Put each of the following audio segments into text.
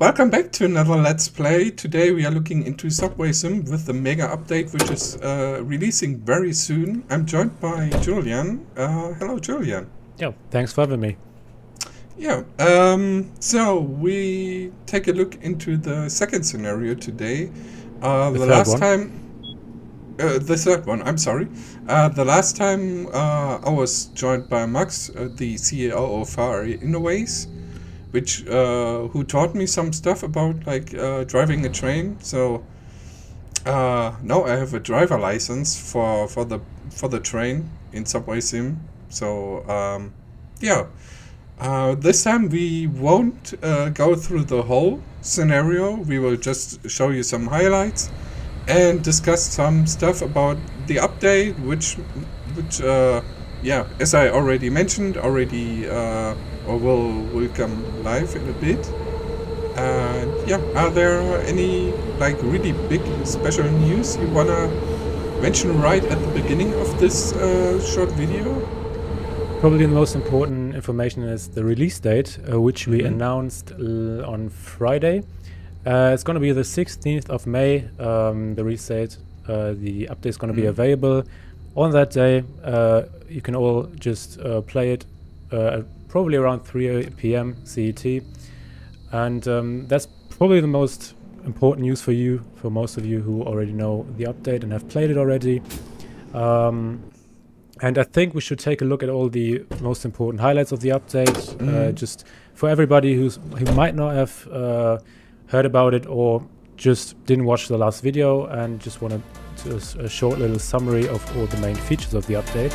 Welcome back to another Let's Play. Today we are looking into Subway Sim with the mega update which is uh, releasing very soon. I'm joined by Julian. Uh, hello Julian. Yeah, thanks for having me. Yeah, um, so we take a look into the second scenario today. Uh, the, the last one. time... Uh, the third one, I'm sorry. Uh, the last time uh, I was joined by Max, the CEO of Far Innoways which uh, who taught me some stuff about like uh, driving a train. So uh, now I have a driver license for for the for the train in Subway Sim. So um, yeah, uh, this time we won't uh, go through the whole scenario. We will just show you some highlights and discuss some stuff about the update, which which uh, yeah, as I already mentioned, already or will will come live in a bit. And yeah, are there any like really big special news you wanna mention right at the beginning of this uh, short video? Probably the most important information is the release date, uh, which we mm -hmm. announced on Friday. Uh, it's going to be the 16th of May. Um, the release date, uh, the update is going to mm -hmm. be available on that day. Uh, you can all just uh, play it probably around 3 p.m. CET. And um, that's probably the most important news for you, for most of you who already know the update and have played it already. Um, and I think we should take a look at all the most important highlights of the update, mm. uh, mm-hmm. just for everybody who's who might not have uh, heard about it or just didn't watch the last video and just want a, a short little summary of all the main features of the update.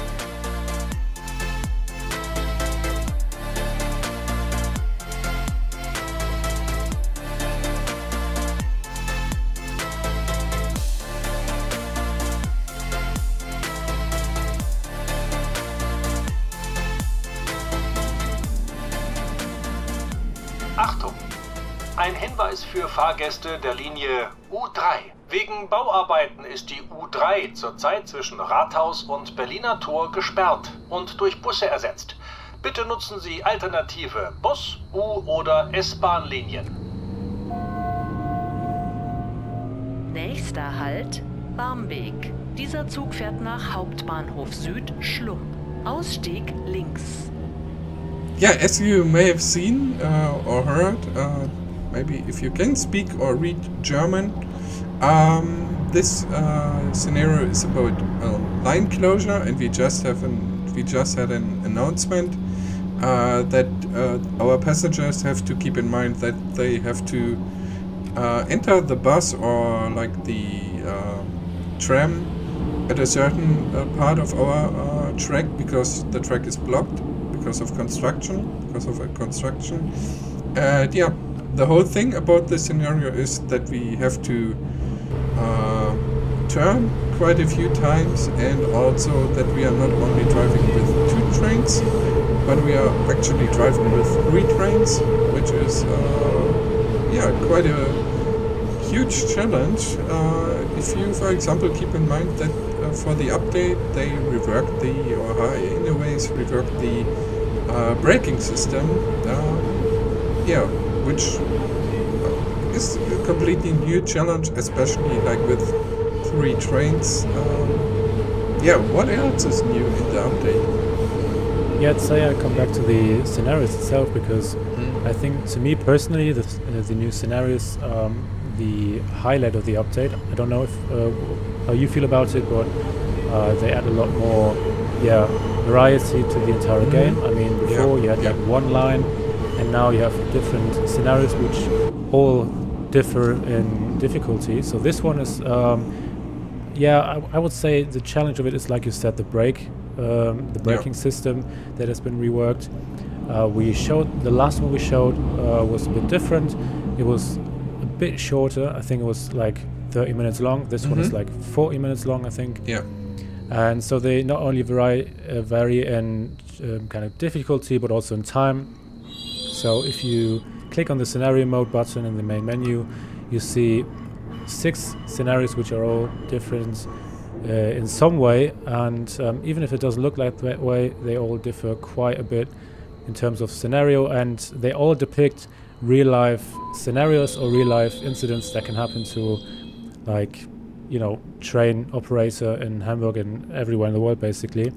Fahrgäste der Linie U3. Wegen Bauarbeiten ist die U3 zurzeit zwischen Rathaus und Berliner Tor gesperrt und durch Busse ersetzt. Bitte nutzen Sie alternative Bus-, U- oder S-Bahn-Linien. Nächster Halt Barmbek. Dieser Zug fährt nach Hauptbahnhof Süd Schlump. Ausstieg links. Yeah, as you may have seen uh, or heard, uh maybe if you can speak or read German. Um, this uh, scenario is about uh, line closure, and we just have an we just had an announcement uh, that uh, our passengers have to keep in mind that they have to uh, enter the bus or like the uh, tram at a certain part of our track because the track is blocked because of construction because of a construction. And yeah, the whole thing about this scenario is that we have to uh, turn quite a few times and also that we are not only driving with two trains but we are actually driving with three trains which is uh, yeah quite a huge challenge. Uh, if you for example keep in mind that uh, for the update they reworked the or Innoways reworked the uh, braking system uh, yeah which is a completely new challenge, especially like with three trains. Um, yeah, what else is new in the update? Yeah, I'd say I come back to the scenarios itself because mm. I think to me personally, the, uh, the new scenarios, um, the highlight of the update. I don't know if uh, how you feel about it, but uh, they add a lot more, yeah, variety to the entire mm. game. I mean, before yeah. you had yeah. like one line and now you have different scenarios which all differ in difficulty. So this one is, um, yeah, I, I, would say the challenge of it is like you said, the brake, um, the braking yeah. system that has been reworked. Uh, we showed the last one we showed uh, was a bit different. It was a bit shorter. I think it was like 30 minutes long. This mm -hmm. one is mm-hmm. like 40 minutes long, I think. Yeah. And so they not only vary, uh, vary in um, kind of difficulty, but also in time. So if you click on the scenario mode button in the main menu, you see six scenarios which are all different uh, in some way and um, even if it doesn't look like that way, they all differ quite a bit in terms of scenario and they all depict real life scenarios or real life incidents that can happen to like you know train operator in Hamburg and everywhere in the world basically,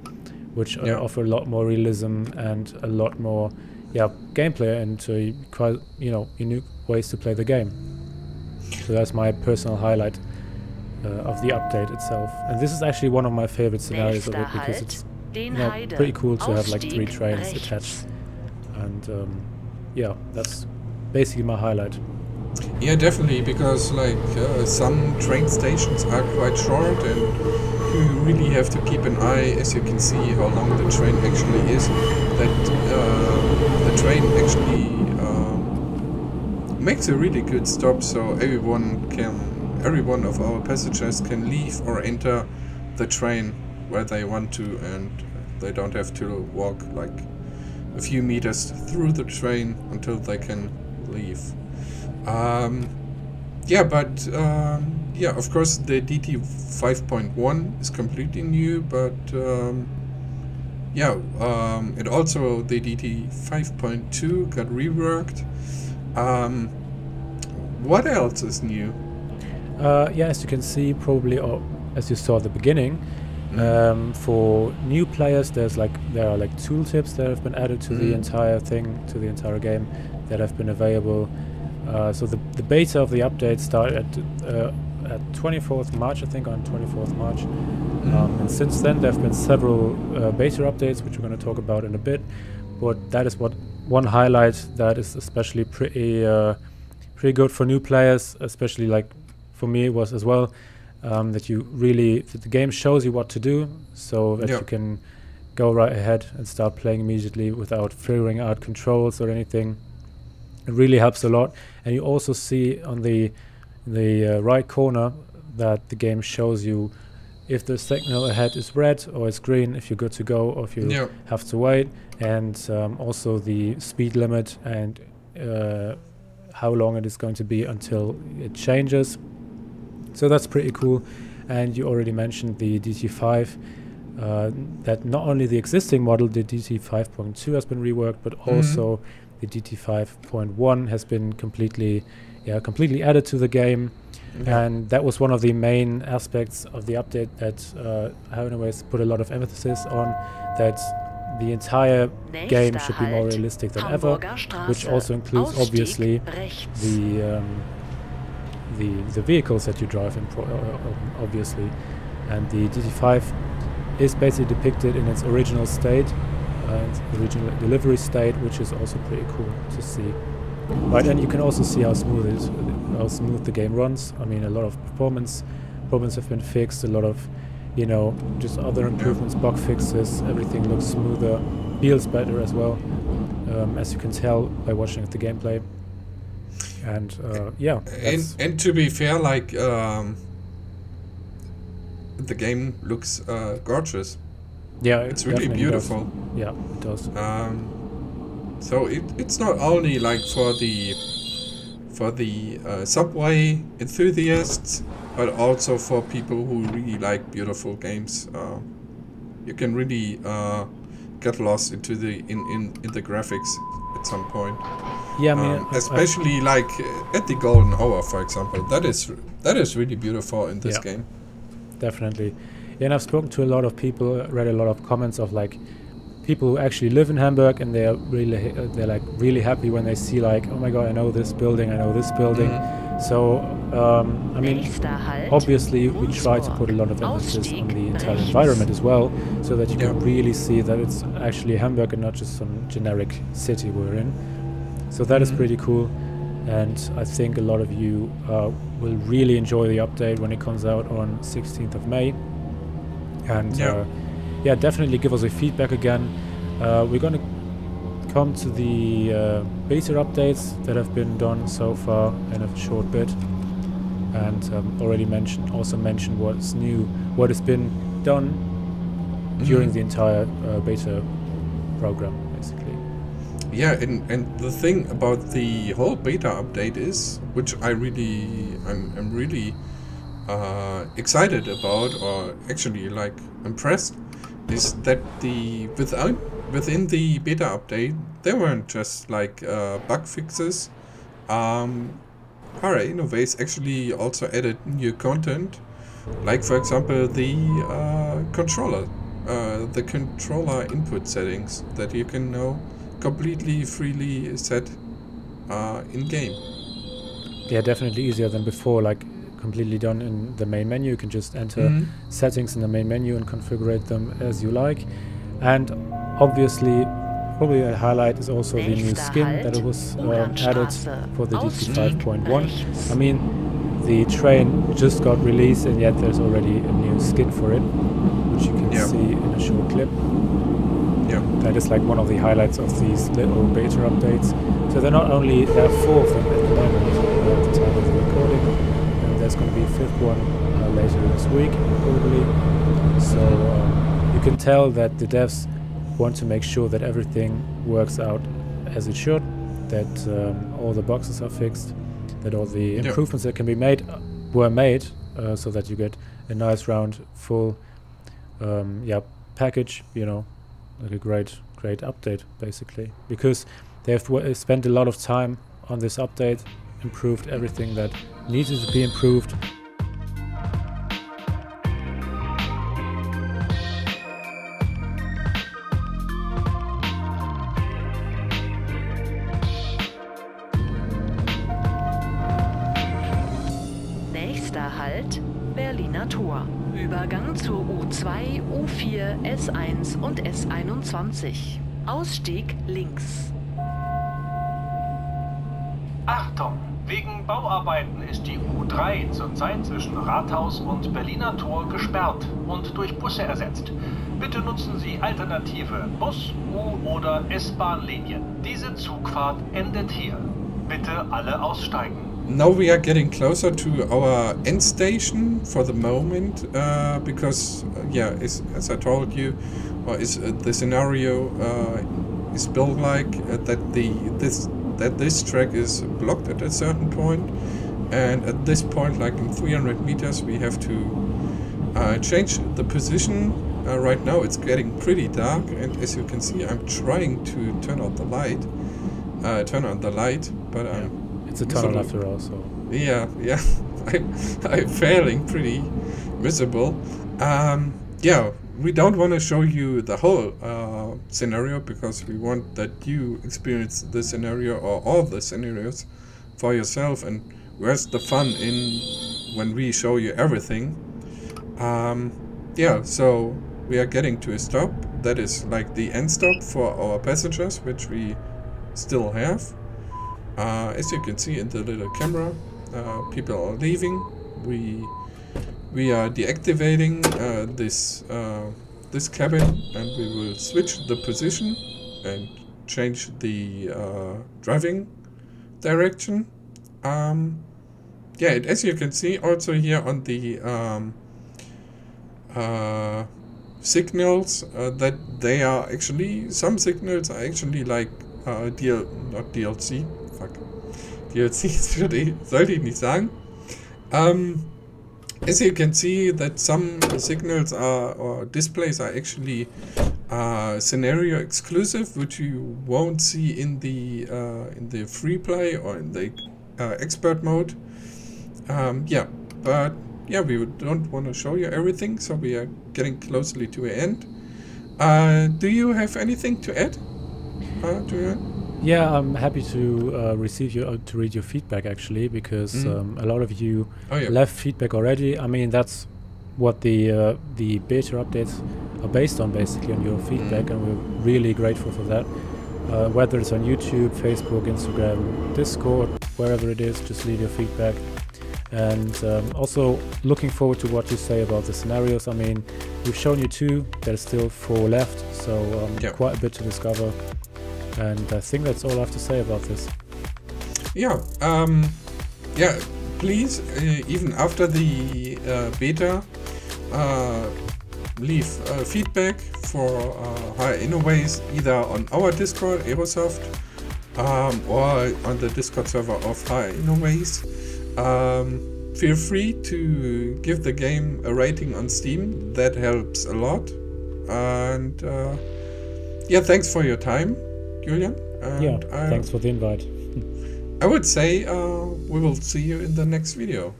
which Yeah. offer a lot more realism and a lot more yeah gameplay and uh, quite you know unique ways to play the game. So that's my personal highlight uh, of the update itself, and this is actually one of my favorite scenarios of it because it's you know, pretty cool to have like three trains attached, and um, yeah, that's basically my highlight. Yeah, definitely, because like uh, some train stations are quite short, and you really have to keep an eye, as you can see, how long the train actually is. That uh, the train actually um, makes a really good stop, so everyone can, every one of our passengers can leave or enter the train where they want to, and they don't have to walk like a few meters through the train until they can leave. Um, yeah, but um, yeah, of course the DT 5.1 is completely new, but um, yeah, um, it also the DT 5.2 got reworked. Um, what else is new? Uh, yeah, as you can see, probably, or as you saw at the beginning, Mm. um, for new players, there's like there are like tooltips that have been added to the Mm. entire thing, to the entire game, that have been available. Uh, so the, the beta of the update started at, uh, at 24th March, I think, on 24th March. Um, and since then, there have been several uh, beta updates, which we're going to talk about in a bit. But that is what one highlight that is especially pretty uh, pretty good for new players, especially like for me it was as well. Um, that you really that the game shows you what to do, so that Yeah. you can go right ahead and start playing immediately without figuring out controls or anything. It really helps a lot, and you also see on the the uh, right corner that the game shows you if the signal ahead is red or it's green, if you're good to go, or if you Yeah. have to wait, and um, also the speed limit and uh, how long it is going to be until it changes. So that's pretty cool. And you already mentioned the DT5. Uh, that not only the existing model, the DT5.2 has been reworked, but also the DT5.1 has been completely, yeah, completely added to the game. Yeah. And that was one of the main aspects of the update that uh, Havanaways put a lot of emphasis on. That the entire game should be more realistic than ever, Straße. which also includes Ausstieg obviously rechts. the um, the the vehicles that you drive in, pro- uh, obviously, and the DT5 is basically depicted in its original state, uh, its original delivery state, which is also pretty cool to see. Right, and you can also see how smooth it is, how smooth the game runs. I mean, a lot of performance problems have been fixed. A lot of, you know, just other improvements, bug fixes. Everything looks smoother, feels better as well, um, as you can tell by watching the gameplay. And uh, yeah, And, and to be fair, like um, the game looks uh, gorgeous. yeah, It's it really definitely does. beautiful. Yeah, it does. Um, so it, it's not only like for the for the uh, subway enthusiasts, but also for people who really like beautiful games. Uh, you can really uh, get lost into the in, in, in the graphics at some point. Yeah, I mean, Um, especially like at the golden hour, for example. That is that is really beautiful in this Yeah. game. definitely. Yeah, and I've spoken to a lot of people, read a lot of comments of like people who actually live in Hamburg, and they're really uh, they're like really happy when they see like, oh my god, I know this building, I know this building. Mhm. So um, I mean, obviously we try to put a lot of emphasis on the Ausstieg entire environment as well, so that you can really see that it's actually Hamburg and not just some generic city we're in. So that is Mhm. pretty cool, and I think a lot of you uh, will really enjoy the update when it comes out on 16th of May. And Yeah. uh, yeah, definitely give us a feedback again. Uh, we're gonna come to the uh, beta updates that have been done so far in a short bit, and um, already mentioned also mentioned what's new, what has been done during Mhm. the entire uh, beta program, basically. Yeah, and, and the thing about the whole beta update is, which I really, I'm, I'm really uh, excited about, or actually like impressed, is that the without within the beta update there weren't just like uh, bug fixes um, Hara Innovates actually also added new content, like for example the uh, controller, uh, the controller input settings that you can now completely freely set uh, in game. Yeah, definitely easier than before. Like completely done in the main menu. You can just enter Mhm. settings in the main menu and configure them as you like. And obviously, probably a highlight is also the new skin that Halt, was um, added for the Ausstieg DT5.1. I mean, the train just got released, and yet there's already a new skin for it, which you can Yeah. see in a short clip. Yeah. That is like one of the highlights of these little beta updates. So they're not only there are four of them at the moment uh, at the time of the recording, and there's going to be a fifth one uh, later this week probably. So um, you can tell that the devs want to make sure that everything works out as it should, that um, all the boxes are fixed, that all the Yeah. improvements that can be made uh, were made, uh, so that you get a nice round full um, yeah package you know like a great great update basically because they've w- spent a lot of time on this update improved everything that needed to be improved Nächster Halt Berliner Tor. Übergang zur U2, U4, S1 und S21. Ausstieg links. Bauarbeiten ist die U3 zurzeit zwischen Rathaus und Berliner Tor gesperrt und durch Busse ersetzt. Bitte nutzen Sie alternative Bus-, U- oder S-Bahn-Linien. Diese Zugfahrt endet hier. Bitte alle aussteigen. Now we are getting closer to our end station for the moment, uh, because uh, yeah, as, as I told you, or is uh, the scenario uh, is built like uh, that the this that this track is blocked at a certain point, and at this point, like in 300 meters, we have to uh, change the position. Uh, right now, it's getting pretty dark, and as you can see, I'm trying to turn out the light, uh, turn on the light, but I'm it's a tunnel after all so yeah, yeah. I'm, I'm failing pretty miserable. Um, yeah, we don't want to show you the whole uh, scenario because we want that you experience the scenario or all the scenarios for yourself. And where's the fun in when we show you everything? Um, yeah, so we are getting to a stop. That is like the end stop for our passengers, which we still have. Uh, as you can see in the little camera, uh, people are leaving. We we are deactivating uh, this uh, this cabin, and we will switch the position and change the uh, driving direction. Um, yeah, and as you can see, also here on the um, uh, signals, uh, that they are actually some signals are actually like uh, DL, not DLC, fuck. DLC sollte ich, sollte ich nicht sagen. Um, as you can see that some signals are or displays are actually uh, scenario exclusive, which you won't see in the uh, in the free play or in the uh, expert mode. Um, yeah, but yeah, we don't want to show you everything, so we are getting closely to the end. Uh, do you have anything to add, uh, Julian? Yeah i'm happy to uh, receive your uh, to read your feedback actually because Mhm. um, a lot of you Oh yeah. left feedback already. I mean, that's what the uh, the beta updates are based on, basically, on your feedback, and we're really grateful for that. Uh, whether it's on YouTube, Facebook, Instagram, Discord, wherever it is, just leave your feedback. And um, also looking forward to what you say about the scenarios. I mean, we've shown you two. There's still four left, so um, Yeah. quite a bit to discover. And I think that's all I have to say about this. Yeah, um, yeah, please, uh, even after the uh, beta, uh, leave uh, feedback for uh, Innoways either on our Discord, Aerosoft, um, or on the Discord server of Higher Innoways. Um, feel free to give the game a rating on Steam, that helps a lot. And uh, yeah, thanks for your time, Julian. Yeah, I- thanks for the invite. I would say uh, we will see you in the next video.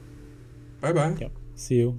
Bye bye. Yeah. See you.